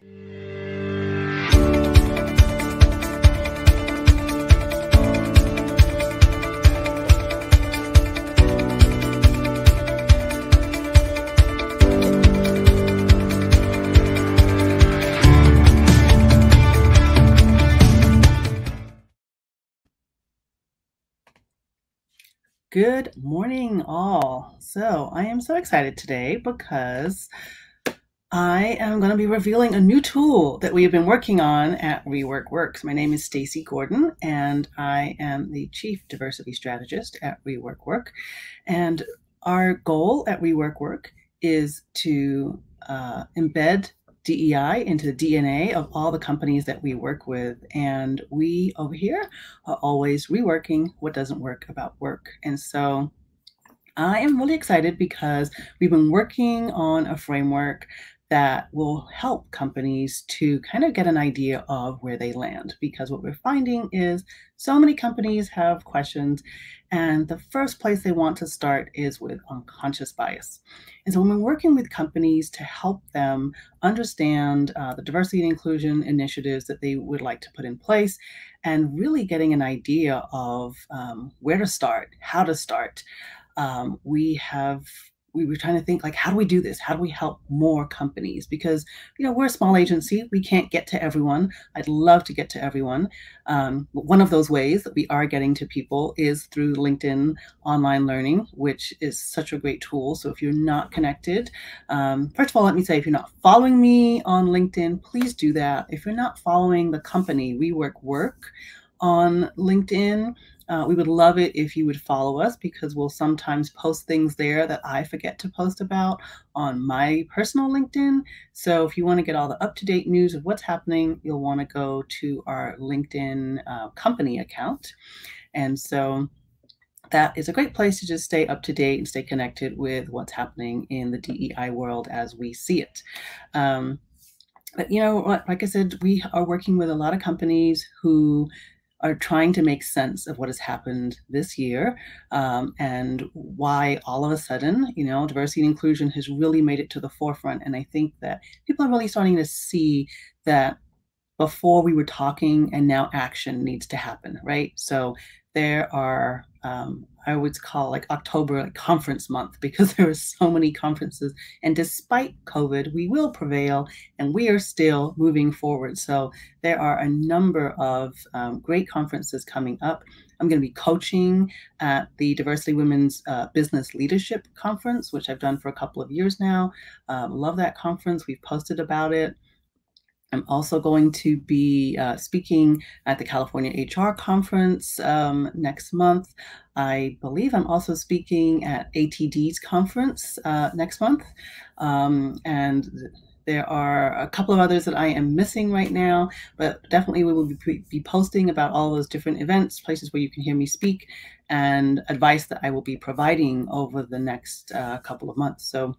Good morning, all. So, I am so excited today because I am going to be revealing a new tool that we have been working on at Rework Works. My name is Stacey Gordon, and I am the Chief Diversity Strategist at Rework Work. And our goal at Rework Work is to uh, embed DEI into the DNA of all the companies that we work with. And we over here are always reworking what doesn't work about work. And so I am really excited because we've been working on a framework that will help companies to kind of get an idea of where they land. Because what we're finding is so many companies have questions, and the first place they want to start is with unconscious bias. And so when we're working with companies to help them understand uh, the diversity and inclusion initiatives that they would like to put in place, and really getting an idea of um, where to start, how to start, um, we have we were trying to think like how do we do this? How do we help more companies? Because you know we're a small agency we can't get to everyone. I'd love to get to everyone. Um, one of those ways that we are getting to people is through linkedin online learning which is such a great tool. So if you're not connected um, first of all let me say if you're not following me on linkedin please do that. If you're not following the company rework work on linkedin uh, we would love it if you would follow us because we'll sometimes post things there that I forget to post about on my personal LinkedIn. So if you want to get all the up to date news of what's happening, you'll want to go to our LinkedIn uh, company account. And so that is a great place to just stay up to date and stay connected with what's happening in the DEI world as we see it. Um, but you know, like I said, we are working with a lot of companies who are trying to make sense of what has happened this year um, and why all of a sudden, you know, diversity and inclusion has really made it to the forefront. And I think that people are really starting to see that before we were talking and now action needs to happen, right? So there are um, I would call like October like conference month because there are so many conferences. And despite COVID, we will prevail and we are still moving forward. So there are a number of um, great conferences coming up. I'm going to be coaching at the Diversity Women's uh, Business Leadership Conference, which I've done for a couple of years now. Um, love that conference. We've posted about it. I'm also going to be uh, speaking at the California HR conference um, next month. I believe I'm also speaking at ATD's conference uh, next month. Um, and there are a couple of others that I am missing right now, but definitely we will be, be posting about all those different events, places where you can hear me speak, and advice that I will be providing over the next uh, couple of months. So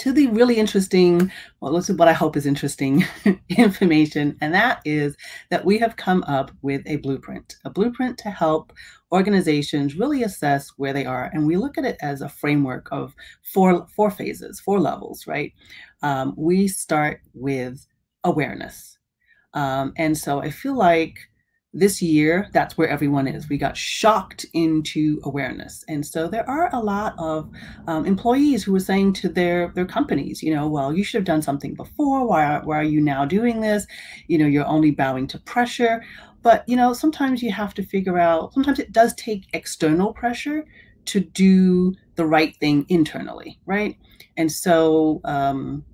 to the really interesting, well, let's what I hope is interesting information. And that is that we have come up with a blueprint, a blueprint to help organizations really assess where they are. And we look at it as a framework of four, four phases, four levels, right? Um, we start with awareness. Um, and so I feel like this year, that's where everyone is. We got shocked into awareness. And so there are a lot of um, employees who are saying to their, their companies, you know, well, you should have done something before. Why, are, why are you now doing this? You know, you're only bowing to pressure. But, you know, sometimes you have to figure out, sometimes it does take external pressure to do the right thing internally, right? And so, um,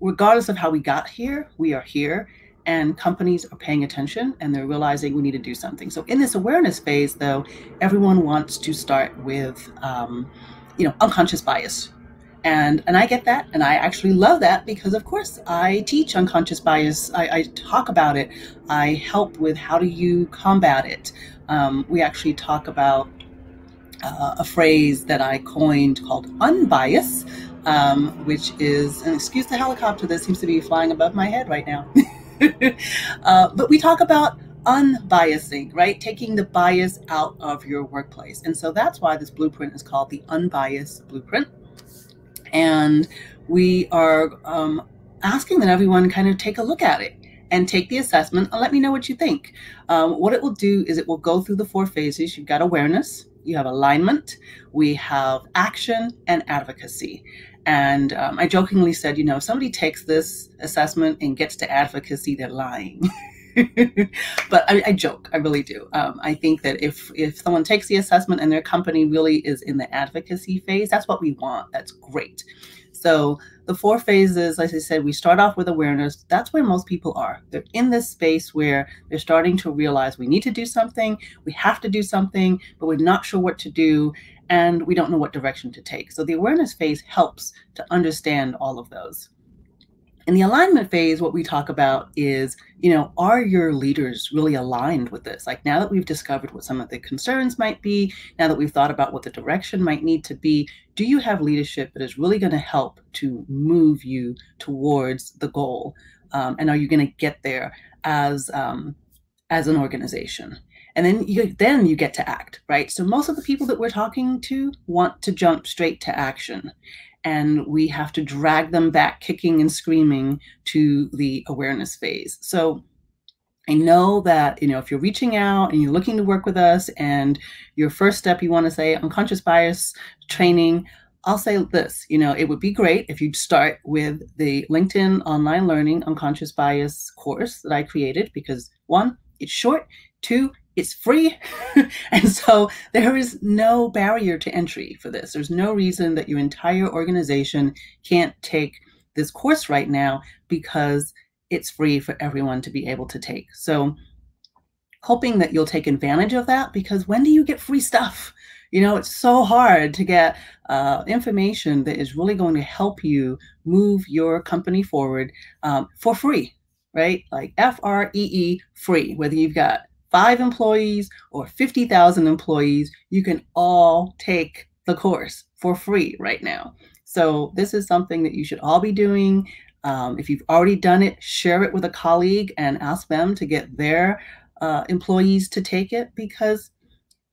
regardless of how we got here, we are here and companies are paying attention and they're realizing we need to do something. So in this awareness phase, though, everyone wants to start with, um, you know, unconscious bias. And, and I get that, and I actually love that because, of course, I teach unconscious bias. I, I talk about it. I help with how do you combat it. Um, we actually talk about uh, a phrase that I coined called unbias, um, which is, and excuse the helicopter that seems to be flying above my head right now. uh, but we talk about unbiasing, right? Taking the bias out of your workplace. And so that's why this blueprint is called the Unbias Blueprint. And we are um, asking that everyone kind of take a look at it and take the assessment and let me know what you think. Um, what it will do is it will go through the four phases. You've got awareness, you have alignment, we have action, and advocacy. And um, I jokingly said, you know, if somebody takes this assessment and gets to advocacy, they're lying. but I, I, joke, I really do. Um, I think that if if someone takes the assessment and their company really is in the advocacy phase, that's what we want. That's great. So the four phases, as I said, we start off with awareness. That's where most people are. They're in this space where they're starting to realize we need to do something, we have to do something, but we're not sure what to do, and we don't know what direction to take. So the awareness phase helps to understand all of those. In the alignment phase, what we talk about is, you know, are your leaders really aligned with this? Like now that we've discovered what some of the concerns might be, now that we've thought about what the direction might need to be, do you have leadership that is really going to help to move you towards the goal? Um, and are you going to get there as um, as an organization? and then you then you get to act right so most of the people that we're talking to want to jump straight to action and we have to drag them back kicking and screaming to the awareness phase. So I know that, you know, if you're reaching out and you're looking to work with us and your first step you want to say unconscious bias training, I'll say this, you know, it would be great if you'd start with the LinkedIn online learning unconscious bias course that I created because one, it's short, two, it's free. and so there is no barrier to entry for this. There's no reason that your entire organization can't take this course right now because it's free for everyone to be able to take. So hoping that you'll take advantage of that because when do you get free stuff? You know, it's so hard to get uh, information that is really going to help you move your company forward um, for free, right? Like F R E E free, whether you've got five employees or 50,000 employees, you can all take the course for free right now. So this is something that you should all be doing. Um, if you've already done it, share it with a colleague and ask them to get their uh, employees to take it because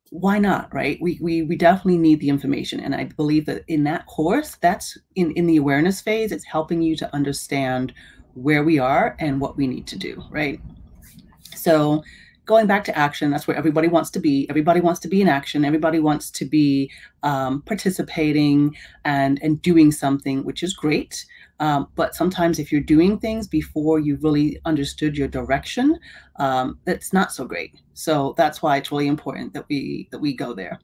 why not, right? We, we, we definitely need the information. And I believe that in that course, that's in, in the awareness phase, it's helping you to understand where we are and what we need to do, right? So going back to action that's where everybody wants to be. Everybody wants to be in action. Everybody wants to be um, participating and and doing something which is great. Um, but sometimes if you're doing things before you've really understood your direction um, that's not so great. So that's why it's really important that we that we go there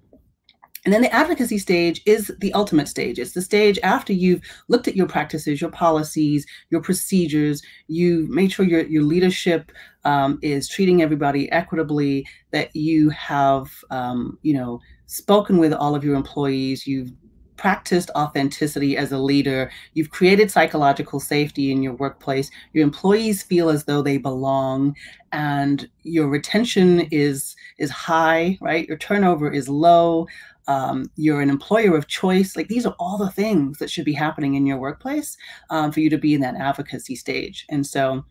and then the advocacy stage is the ultimate stage. It's the stage after you've looked at your practices, your policies, your procedures, you made sure your, your leadership um, is treating everybody equitably, that you have, um, you know, spoken with all of your employees, you've practiced authenticity as a leader, you've created psychological safety in your workplace, your employees feel as though they belong, and your retention is is high, right? Your turnover is low um, you're an employer of choice. Like these are all the things that should be happening in your workplace um, for you to be in that advocacy stage. And so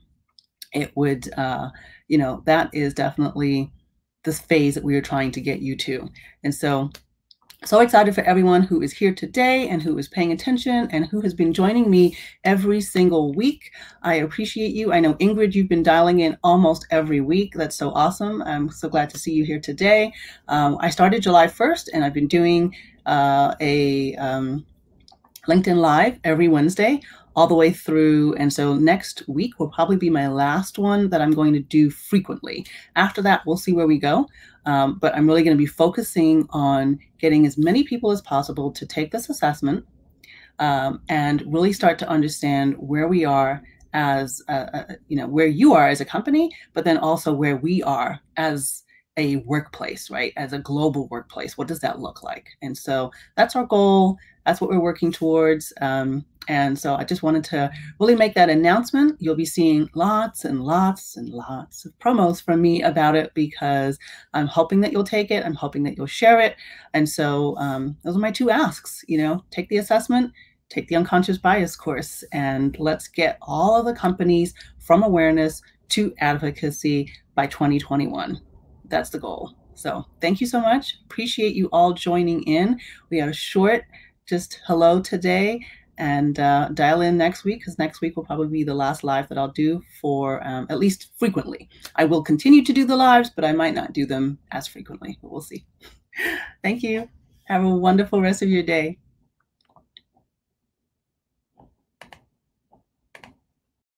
it would, uh, you know, that is definitely this phase that we are trying to get you to. And so so excited for everyone who is here today and who is paying attention and who has been joining me every single week. I appreciate you. I know Ingrid, you've been dialing in almost every week. That's so awesome. I'm so glad to see you here today. Um, I started July 1st and I've been doing uh, a um, LinkedIn Live every Wednesday all the way through. And so next week will probably be my last one that I'm going to do frequently. After that, we'll see where we go. Um, but I'm really going to be focusing on getting as many people as possible to take this assessment um, and really start to understand where we are as, a, a, you know, where you are as a company, but then also where we are as a workplace, right? As a global workplace, what does that look like? And so that's our goal. That's what we're working towards. Um, and so I just wanted to really make that announcement. You'll be seeing lots and lots and lots of promos from me about it because I'm hoping that you'll take it. I'm hoping that you'll share it. And so um, those are my two asks. You know, take the assessment, take the unconscious bias course, and let's get all of the companies from awareness to advocacy by 2021 that's the goal. So thank you so much. Appreciate you all joining in. We had a short just hello today. and uh, dial in next week because next week will probably be the last live that I'll do for um, at least frequently. I will continue to do the lives, but I might not do them as frequently, but we'll see. Thank you. Have a wonderful rest of your day.